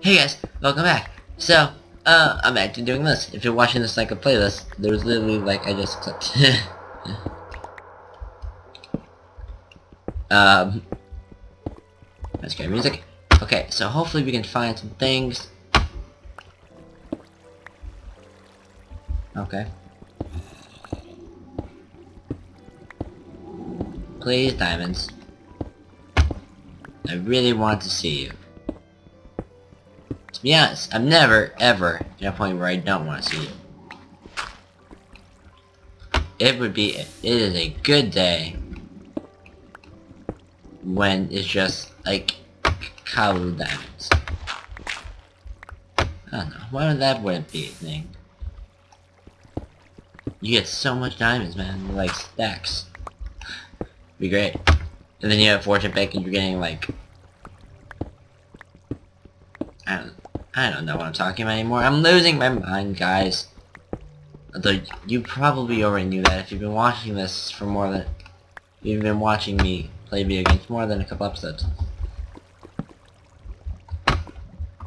Hey guys, welcome back. So, uh, I'm actually doing this. If you're watching this like a playlist, there's literally like I just clicked. um, that's great music. Okay, so hopefully we can find some things. Okay. Please, diamonds. I really want to see you. Honest, I'm never, ever at a point where I don't want to see you. It would be, it is a good day when it's just, like, Kalu diamonds. I don't know, why would that wouldn't be a thing? You get so much diamonds, man, like stacks. Be great. And then you have fortune pick and you're getting like I don't I don't know what I'm talking about anymore. I'm losing my mind, guys. Although you probably already knew that if you've been watching this for more than you've been watching me play video games more than a couple episodes.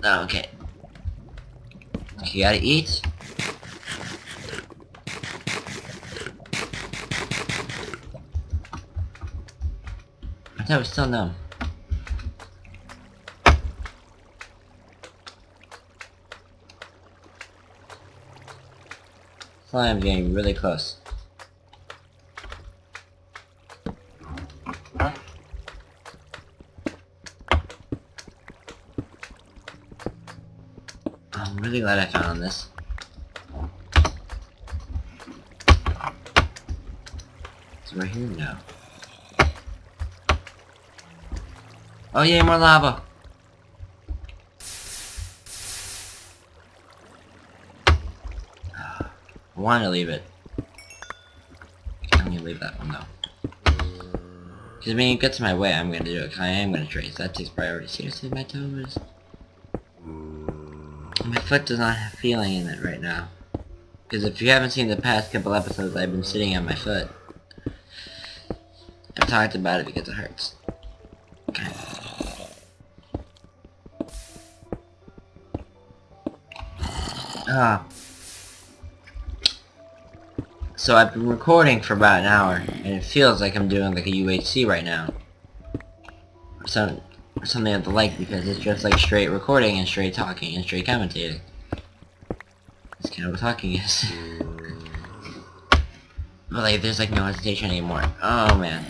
Oh, okay. You gotta eat. I thought it was still numb. Slime's getting really close. I'm really glad I found this. Is it right here? now. Oh yeah, more lava. Want to leave it. Can you leave that one though? Because I mean, it gets in my way, I'm gonna do it. I am gonna trace. That takes priority. Seriously, my toes. My foot does not have feeling in it right now. Because if you haven't seen the past couple episodes, I've been sitting on my foot. I've talked about it because it hurts. Okay. Ah. So I've been recording for about an hour, and it feels like I'm doing like a UHC right now. Or, some, or something of the like, because it's just like straight recording and straight talking and straight commentating. That's kind of what talking is. but like, there's like no hesitation anymore. Oh man.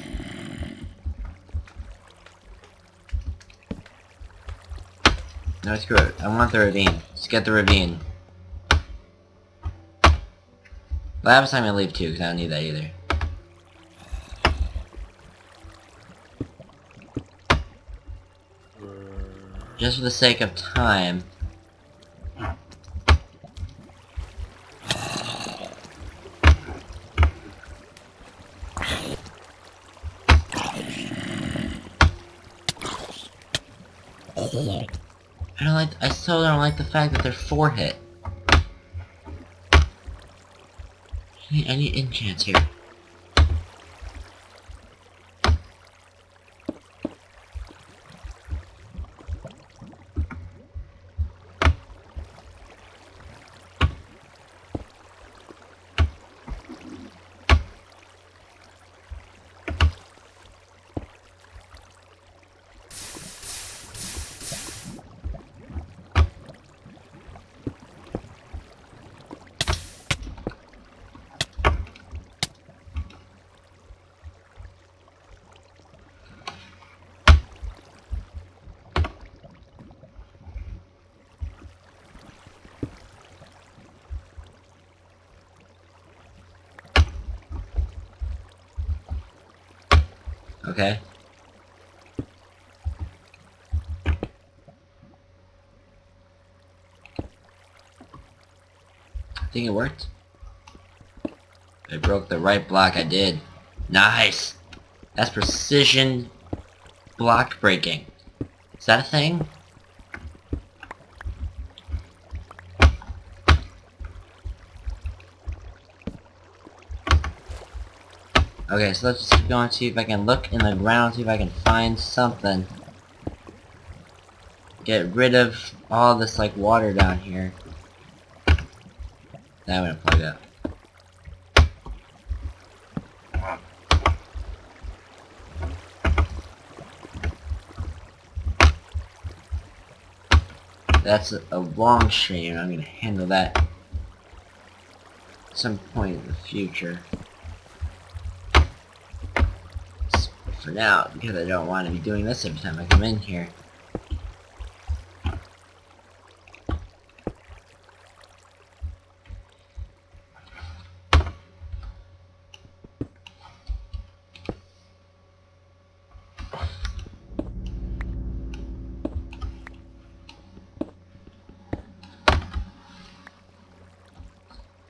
No, screw it. I want the ravine. Let's get the ravine. Last time I leave too, because I don't need that either. Just for the sake of time. I don't like- I still don't like the fact that they're four hit. Need, I need enchants here. Okay. I think it worked. I broke the right block, I did. Nice! That's precision block breaking. Is that a thing? Okay, so let's just keep going, see if I can look in the ground, see if I can find something. get rid of all this like water down here. That gonna plug up. That's a, a long stream. I'm gonna handle that at some point in the future. Now, because I don't want to be doing this every time I come in here.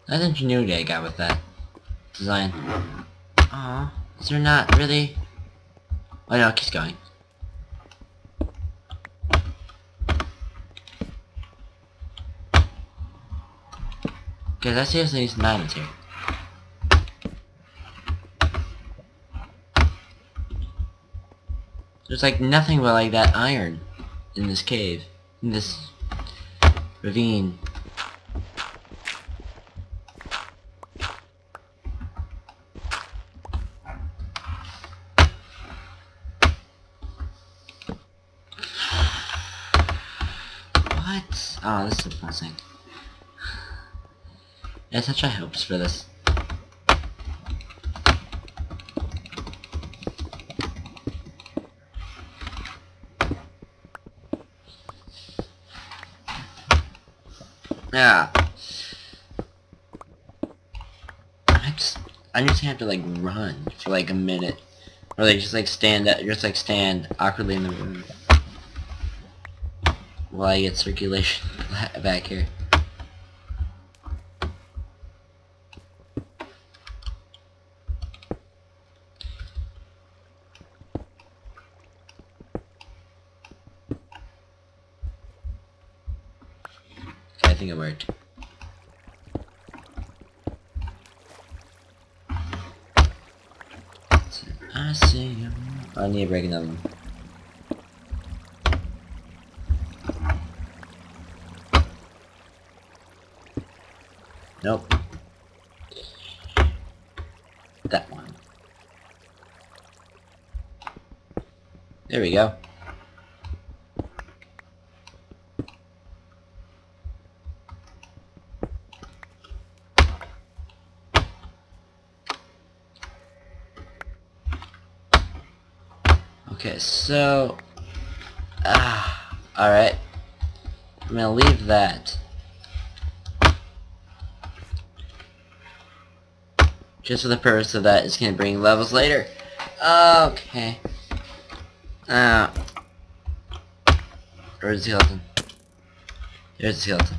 Nice ingenuity I got with that design. Aw, is there not really? Oh no, it keeps going. Guys, I seriously need some diamonds here. There's like nothing but like that iron in this cave, in this ravine. What? Oh, this is depressing. I had such high hopes for this. Yeah. I just, I just have to like run for like a minute. Or like just like stand up, just like stand awkwardly in the room. While I get circulation back here. Okay, I think it worked. I see you. I need to break another one. Nope. That one. There we go. Okay, so... Ah, alright. I'm gonna leave that. Just for the purpose of that, it's gonna bring levels later. Okay. Uh, where's the skeleton? There's the skeleton.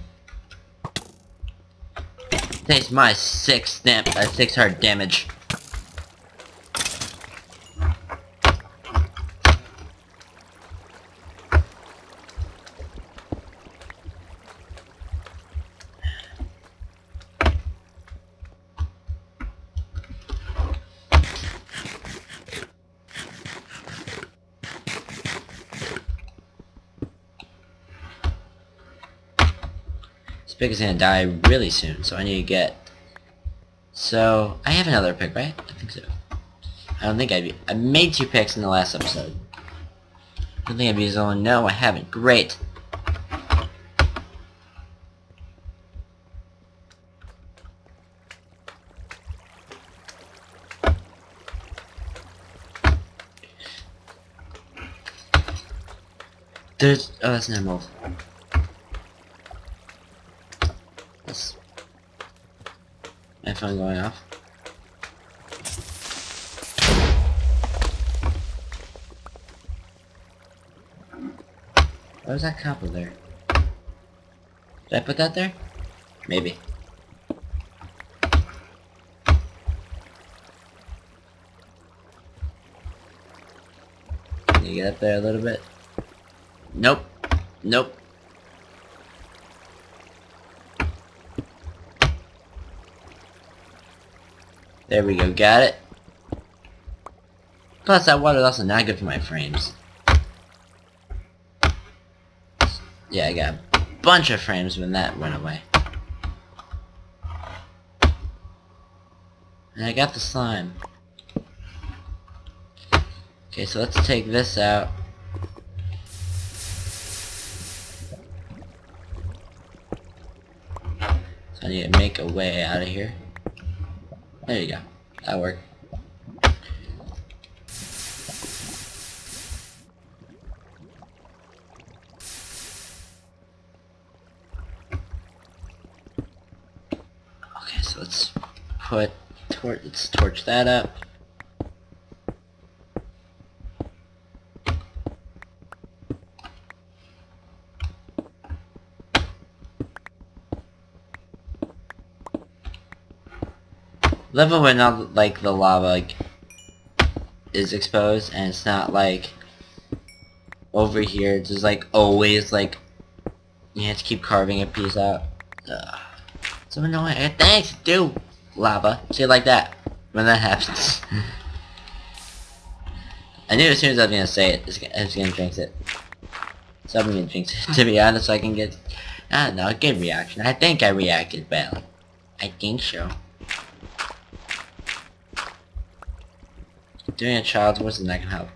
Takes my six snap, uh, six hard damage. This pig is gonna die really soon, so I need to get... So, I have another pick, right? I think so. I don't think I've... I made two picks in the last episode. I don't think I've used one. No, I haven't. Great. There's... Oh, that's an emerald. That's... Phone going off. Why was that copper there? Did I put that there? Maybe. Can you get up there a little bit? Nope. Nope. There we go, got it. Plus that water also not good for my frames. Yeah, I got a bunch of frames when that went away. And I got the slime. Okay, so let's take this out. So I need to make a way out of here. There you go. That worked. Okay, so let's put tor let's torch that up. Love it when not like the lava like is exposed and it's not like over here. It's just like always like you have to keep carving a piece out. Ugh. So annoying. Got things. Lava. See like that. When that happens. I knew as soon as I was gonna say it, I was gonna jinx it. So I'm gonna jinx it, to be honest, I can get, I don't know, a good reaction. I think I reacted well. I think so. Doing a child's is not gonna help.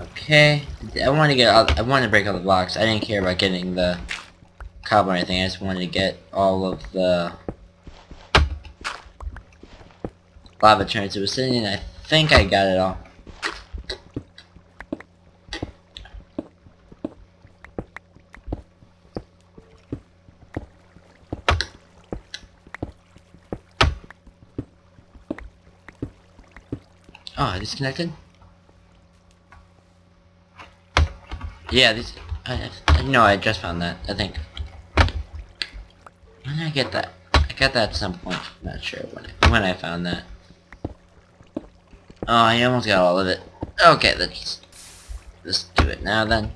Okay, I want to get all, I want to break all the blocks. I didn't care about getting the cobble or anything. I just wanted to get all of the lava turns it was sitting in. I think I got it all. Oh, disconnected? Yeah, this. I, I no, I just found that. I think. When did I get that? I got that at some point. I'm Not sure when. I, when I found that. Oh, I almost got all of it. Okay, let's let's do it now then.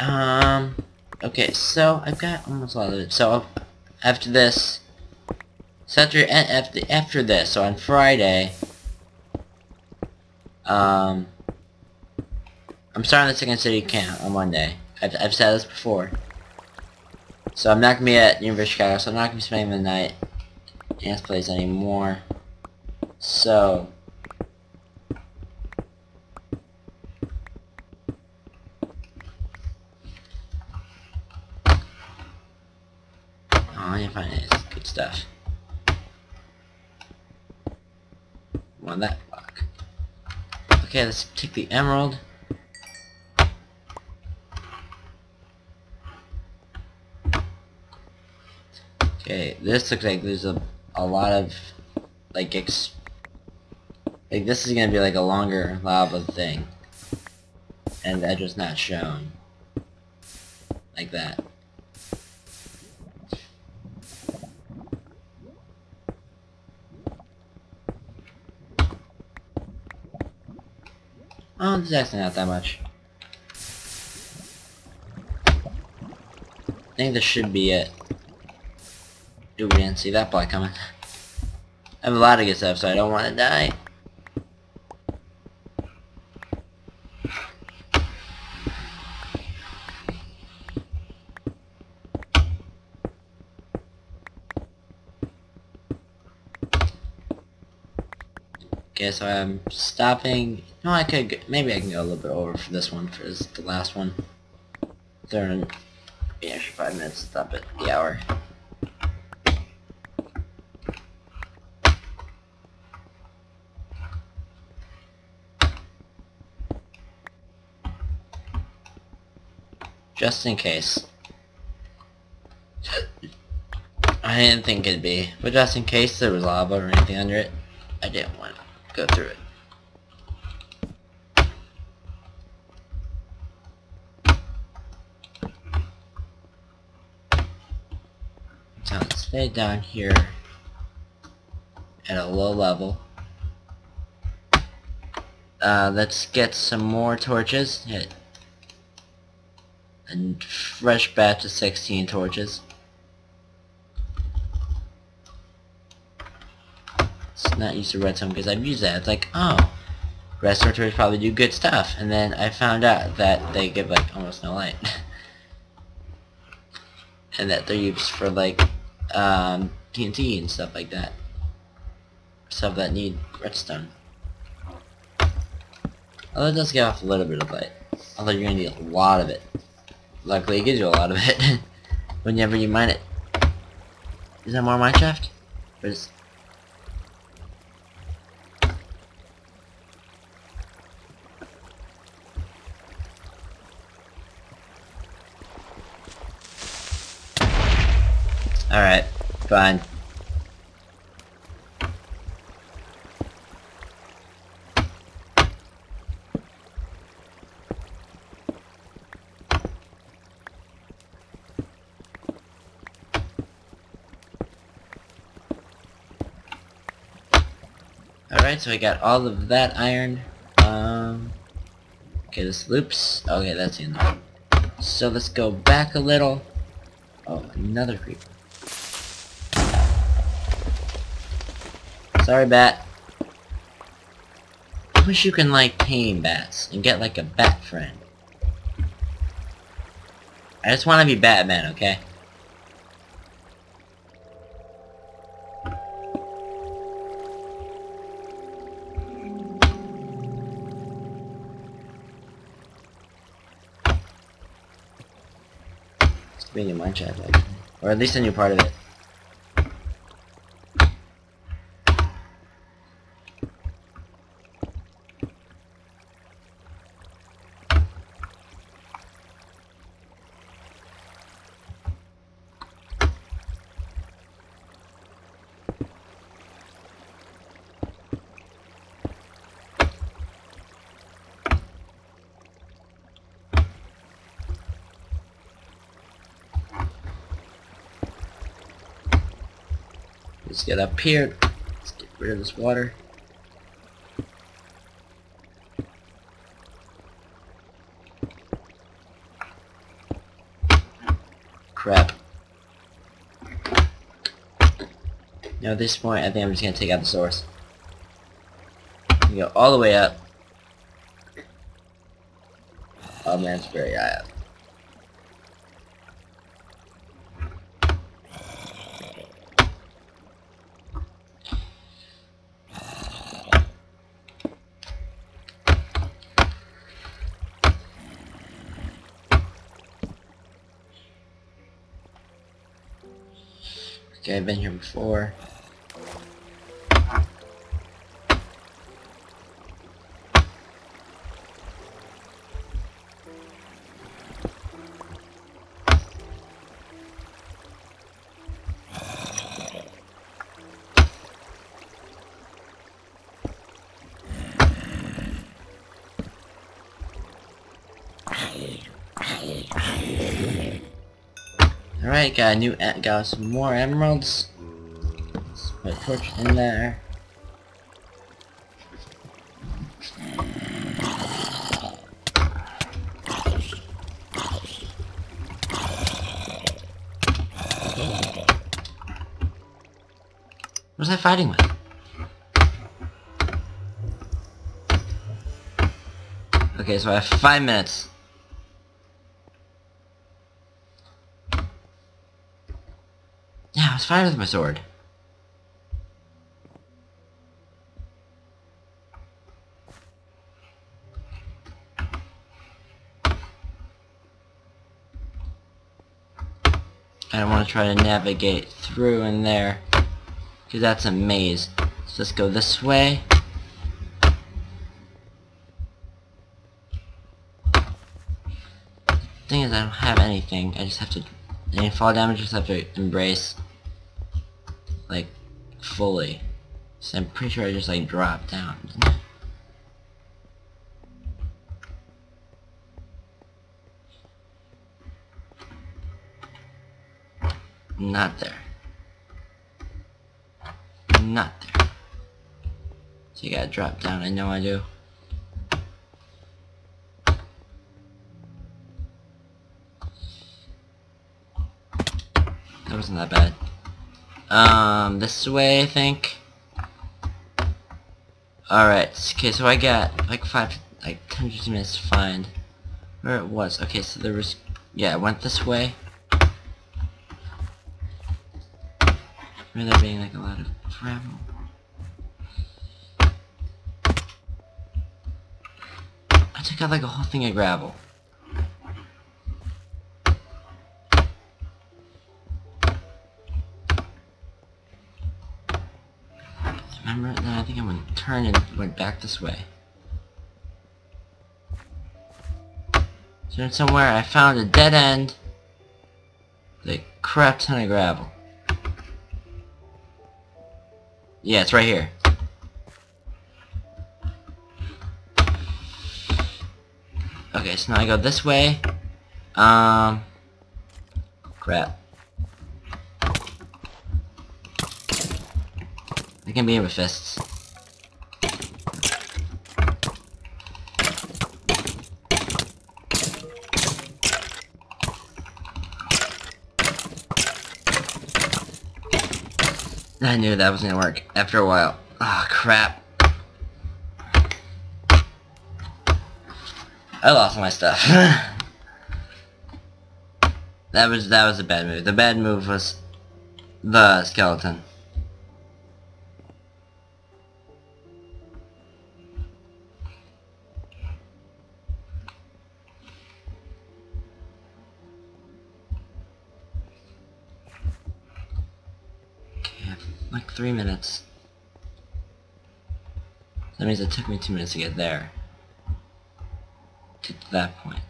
Um. Okay, so I've got almost all of it. So after this, so after after after this, so on Friday, um, I'm starting the Second City camp on Monday. I've I've said this before. So I'm not gonna be at University of Chicago. So I'm not gonna be spending the night in this place anymore. So. Find any good stuff. on that block. Okay, let's take the emerald. Okay, this looks like there's a, a lot of, like, ex like, this is gonna be like a longer lava thing. And that just not shown. Like that. Is actually not that much. I think this should be it. Ooh, we didn't see that block coming. I have a lot of good stuff, so I don't want to die. Okay, so I'm stopping. No, I could. Maybe I can go a little bit over for this one, for this, the last one. They're in yeah, five minutes. Stop at the hour. Just in case. I didn't think it'd be, but just in case there was lava or anything under it, I didn't want to go through it. So let's stay down here at a low level. Uh, let's get some more torches. Hit a fresh batch of 16 torches. Not used to redstone because I've used that. It's like, oh, redstone torches probably do good stuff. And then I found out that they give like almost no light. and that they're used for like um, TNT and stuff like that. Stuff that need redstone. Although it does give off a little bit of light. Although you're gonna need a lot of it. Luckily it gives you a lot of it. Whenever you mine it. Is that more Minecraft? Or is... Alright, fine. Alright, so I got all of that iron. Um, okay, this loops. Okay, that's end. So let's go back a little. Oh, another creeper. Sorry, bat. I wish you can, like, tame bats and get, like, a bat friend. I just want to be Batman, okay? being in like, or at least a new part of it. Get up here. Let's get rid of this water. Crap. Now at this point, I think I'm just gonna take out the source. go all the way up. Oh man, it's very high up. Okay, I've been here before. Alright, got a new, got some more emeralds. Let's put a torch in there. What was I fighting with? Okay, so I have five minutes. Fine with my sword. I don't want to try to navigate through in there because that's a maze. So let's go this way. Thing is, I don't have anything. I just have to. Any fall damage, just have to embrace like, fully. So I'm pretty sure I just, like, dropped down, Not there. Not there. So you gotta drop down, I know I do. That wasn't that bad. Um, this way, I think. Alright, okay, so I got like five, like 10, minutes to find where it was. Okay, so there was, yeah, it went this way. Remember there being like a lot of gravel. I took out like a whole thing of gravel. Think I went turn and went back this way. So somewhere I found a dead end. The crap ton of gravel. Yeah, it's right here. Okay, so now I go this way. Um, crap. I can be with fists. I knew that was gonna work after a while. Ah, oh, crap. I lost my stuff. that was that was a bad move. The bad move was the skeleton. Like three minutes. That means it took me two minutes to get there. To that point.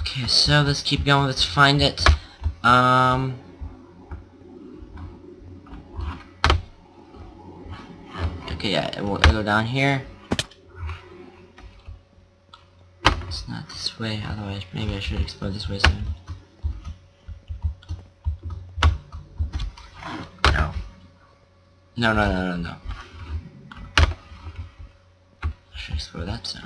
Okay, so let's keep going. Let's find it. Um... Okay, yeah, we'll go down here. It's not this way, otherwise maybe I should explore this way soon. No. No, no, no, no, no. I should explore that soon.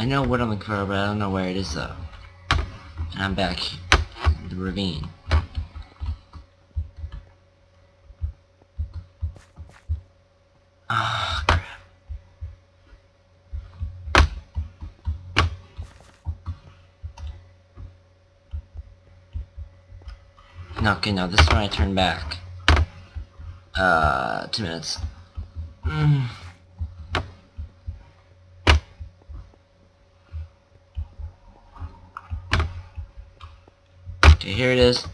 I know what I'm looking for, but I don't know where it is though. And I'm back in the ravine. Ah, crap. No, okay, no, this is when I turn back. Uh, two minutes. Mm. Okay, here it is.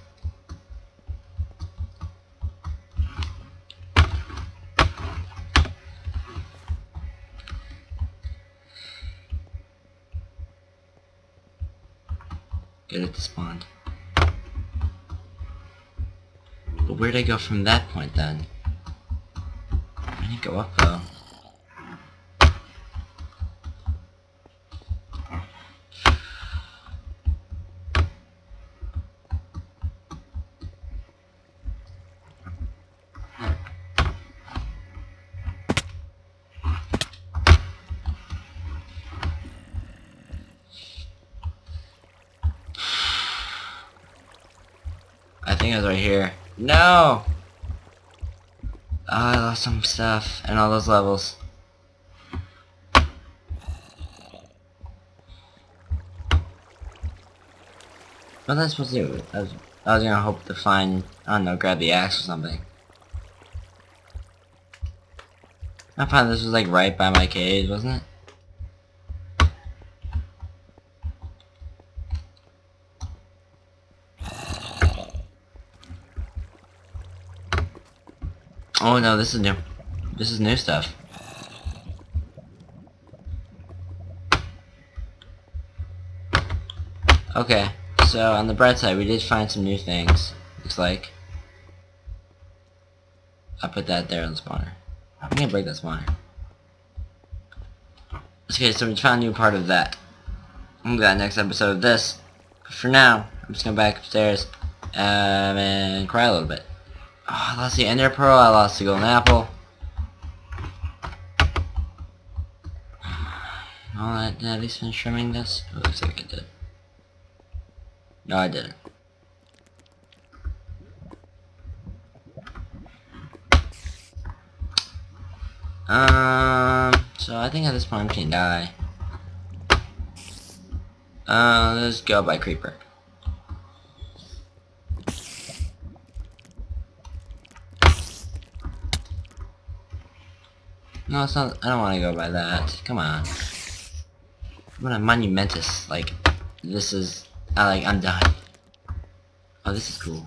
Get it to spawn. But where'd I go from that point then? I didn't go up though. think it was right here. No! Oh, I lost some stuff and all those levels. What was I supposed to do? I was, I was gonna hope to find, I don't know, grab the axe or something. I found this was like right by my cage, wasn't it? Oh no, this is new. This is new stuff. Okay, so on the bright side, we did find some new things, looks like. I'll put that there on the spawner. I'm gonna break that spawner. Okay, so we found a new part of that. I'm next episode of this. For now, I'm just gonna back upstairs um, and cry a little bit. Oh, I lost the ender pearl, I lost the golden apple. Oh, did I at least finish trimming this? Oh, looks like I did. No, I didn't. Um, so I think at this point I'm gonna die. Uh, let's go by creeper. No, it's not. I don't want to go by that. Come on. Want a monumentous. Like, this is. I like. I'm done. Oh, this is cool.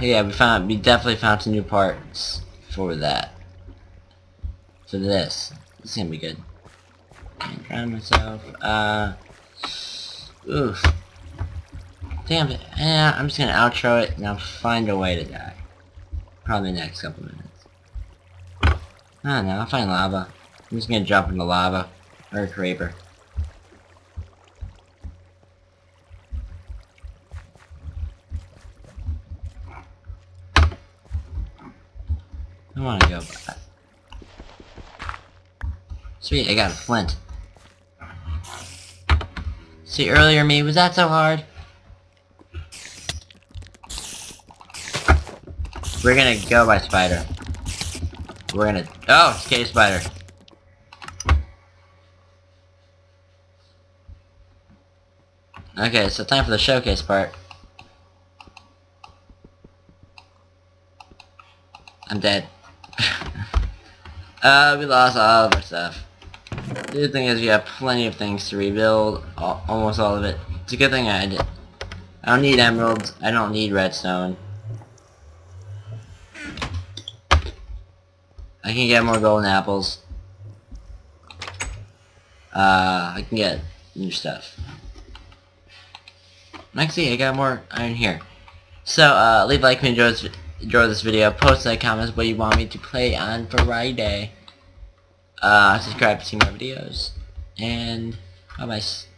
Yeah, we found. We definitely found some new parts for that. For this. Is gonna be good. I'm trying myself. Uh. Oof. Damn it. Yeah, I'm just gonna outro it and I'll find a way to die. Probably the next couple minutes. I don't know, I'll find lava. I'm just gonna jump into lava. Or a creeper. I wanna go back. Sweet, I got a flint. See, earlier me, was that so hard? We're gonna go by spider. We're gonna... Oh, it's spider. Okay, so time for the showcase part. I'm dead. uh, we lost all of our stuff. The good thing is we have plenty of things to rebuild, almost all of it. It's a good thing I did. I don't need emeralds, I don't need redstone. I can get more golden apples. Uh, I can get new stuff. Actually, I got more iron here. So, uh, leave a like if you enjoyed this, video. Post in the comments what you want me to play on Friday. Uh, subscribe to see more videos. And bye bye.